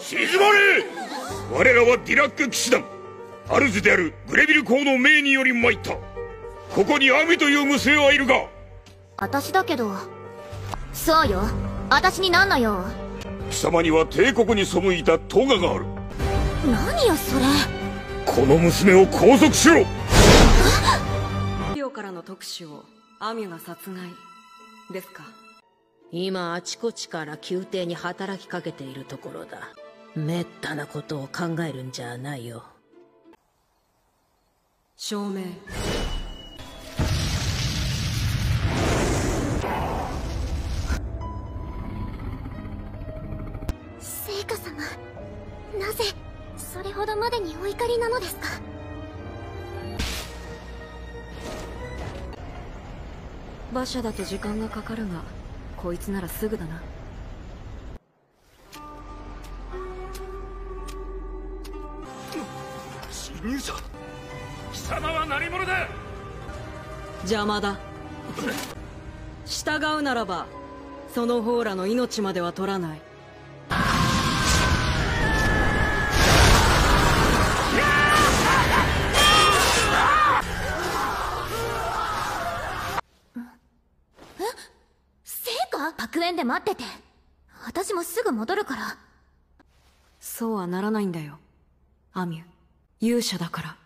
静まれ。我らはディラック騎士団。主であるグレビル公の命により参った。ここにアミという娘はいるが。私だけど。そうよ。私になんなよ貴様には帝国に背いたトガがある。何よそれ。この娘を拘束しろ。リオからの特使をアミュが殺害。ですか今あちこちから宮廷に働きかけているところだ。めったなことを考えるんじゃないよ。証明。聖火様なぜそれほどまでにお怒りなのですか？馬車だと時間がかかるがこいつならすぐだな。侵入者貴様は何者だ。邪魔だ。従うならばその方らの命までは取らない聖火白煙で待ってて私もすぐ戻るからそうはならないんだよアミュ勇者だから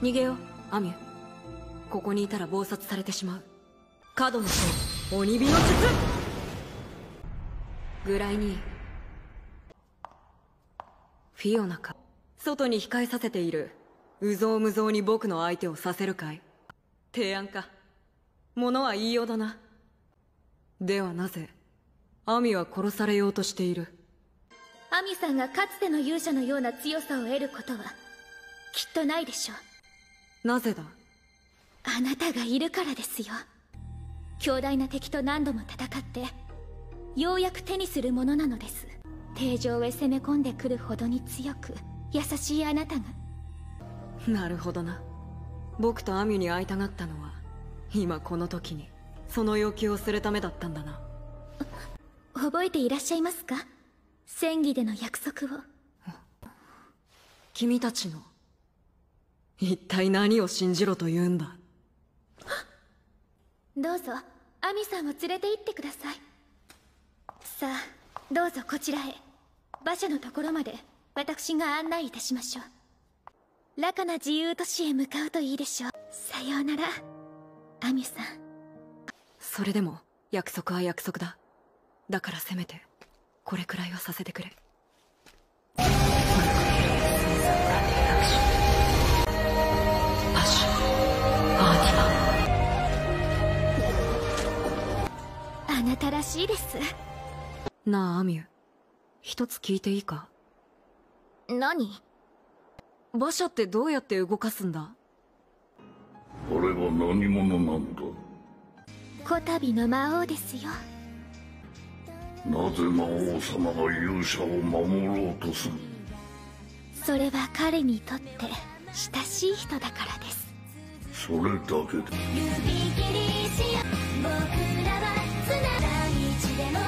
逃げようアミュここにいたら暴殺されてしまう角の章鬼火の術ぐらいにフィオナか外に控えさせているうぞうむぞうに僕の相手をさせるかい提案か物は言いようだなではなぜアミは殺されようとしている？アミさんがかつての勇者のような強さを得ることはきっとないでしょう。なぜだ？あなたがいるからですよ。強大な敵と何度も戦ってようやく手にするものなのです。定常へ攻め込んでくるほどに強く優しいあなたが。なるほどな。僕とアミュに会いたがったのは今この時にその要求をするためだったんだな。覚えていらっしゃいますか？戦技での約束を。君たちの。一体何を信じろと言うんだ。どうぞアミさんを連れて行ってください。さあどうぞこちらへ。馬車のところまで私が案内いたしましょう。ラカな自由都市へ向かうといいでしょう。さようならアミさんそれでも約束は約束だ。だからせめてこれくらいはさせてくれ。パッシュアーティマあなたらしいです。なあアミュ一つ聞いていいか？何？馬車ってどうやって動かすんだ？俺は何者なんだ？こたびの魔王ですよ。なぜ魔王様が勇者を守ろうとする？それは彼にとって親しい人だからです。それだけで。指切りしよう。僕らは繋が道でも